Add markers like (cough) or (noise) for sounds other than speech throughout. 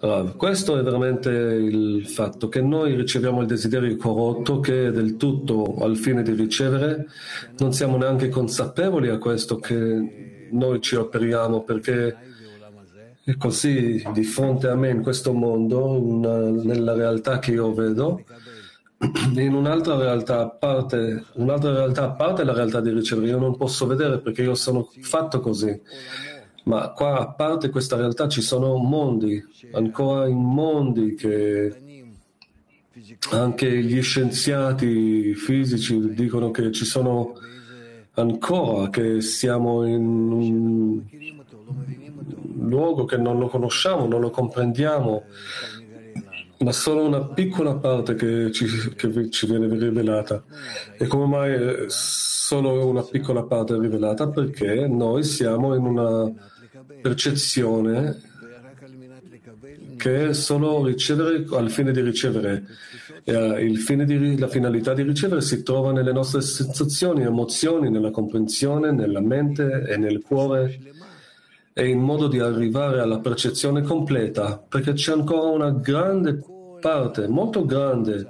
Rav, questo è veramente il fatto che noi riceviamo il desiderio corrotto che è del tutto al fine di ricevere, non siamo neanche consapevoli a questo che noi ci operiamo perché è così di fronte a me in questo mondo, una, nella realtà che io vedo, (clears throat) in un'altra realtà, a parte, un'altra realtà a parte la realtà di ricevere, io non posso vedere perché io sono fatto così. Ma qua, a parte questa realtà, ci sono mondi, ancora in mondi che anche gli scienziati fisici dicono che ci sono ancora, che siamo in un luogo che non lo conosciamo, non lo comprendiamo, ma solo una piccola parte che ci, che ci viene rivelata. E come mai solo una piccola parte è rivelata? Perché noi siamo in una percezione che è solo ricevere al fine di ricevere. E fine di, la finalità di ricevere si trova nelle nostre sensazioni, emozioni, nella comprensione, nella mente e nel cuore e in modo di arrivare alla percezione completa, perché c'è ancora una grande parte, molto grande,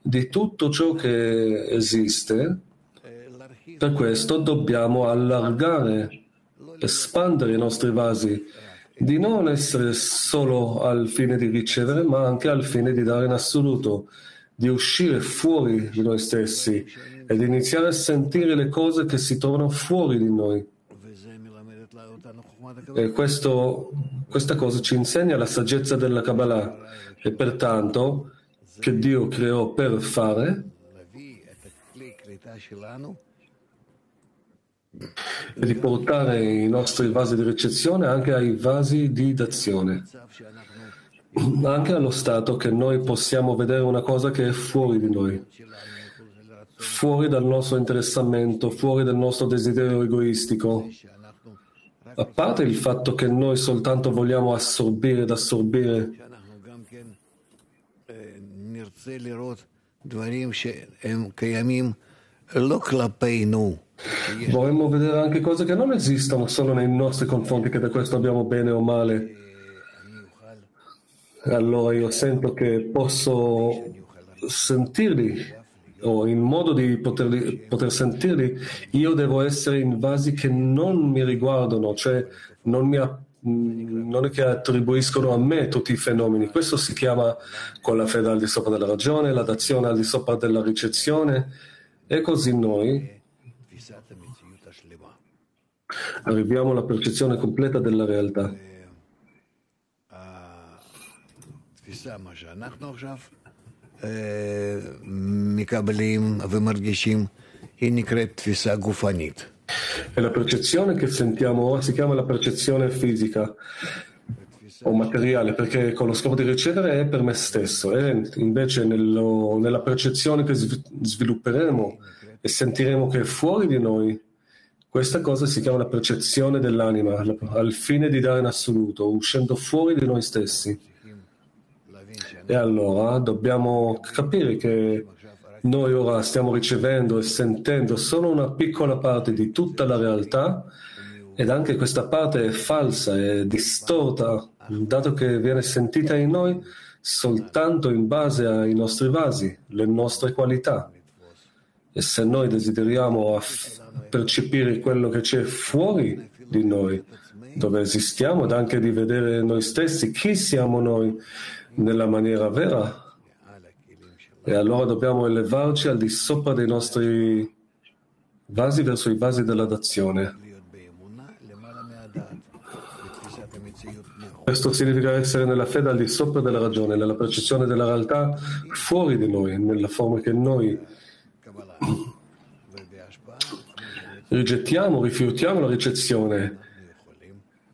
di tutto ciò che esiste. Per questo dobbiamo allargare espandere i nostri vasi, di non essere solo al fine di ricevere, ma anche al fine di dare in assoluto, di uscire fuori di noi stessi e di iniziare a sentire le cose che si trovano fuori di noi. E questo, questa cosa ci insegna la saggezza della Kabbalah e pertanto che Dio creò per fare e di portare i nostri vasi di ricezione anche ai vasi di dazione, anche allo stato che noi possiamo vedere una cosa che è fuori di noi, fuori dal nostro interessamento, fuori dal nostro desiderio egoistico. A parte il fatto che noi soltanto vogliamo assorbire ed assorbire, Vorremmo vedere anche cose che non esistono solo nei nostri confronti, che da questo abbiamo bene o male. Allora io sento che posso sentirli, o in modo di poterli, poter sentirli, io devo essere in vasi che non mi riguardano, cioè non, mi, non è che attribuiscono a me tutti i fenomeni. Questo si chiama con la fede al di sopra della ragione, la dazione al di sopra della ricezione, e così noi arriviamo alla percezione completa della realtà. E la percezione che sentiamo ora si chiama la percezione fisica o materiale, perché con lo scopo di ricevere è per me stesso, e invece nello, nella percezione che svilupperemo e sentiremo che è fuori di noi, questa cosa si chiama la percezione dell'anima, al fine di dare in assoluto, uscendo fuori di noi stessi. E allora dobbiamo capire che noi ora stiamo ricevendo e sentendo solo una piccola parte di tutta la realtà ed anche questa parte è falsa, è distorta, dato che viene sentita in noi soltanto in base ai nostri vasi, le nostre qualità. E se noi desideriamo percepire quello che c'è fuori di noi, dove esistiamo, ed anche di vedere noi stessi, chi siamo noi nella maniera vera, e allora dobbiamo elevarci al di sopra dei nostri vasi verso i vasi della dazione. Questo significa essere nella fede al di sopra della ragione, nella percezione della realtà fuori di noi, nella forma che noi rigettiamo, rifiutiamo la ricezione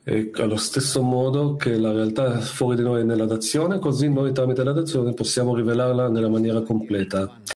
e allo stesso modo che la realtà fuori di noi è nella dazione, così noi tramite la dazione possiamo rivelarla nella maniera completa.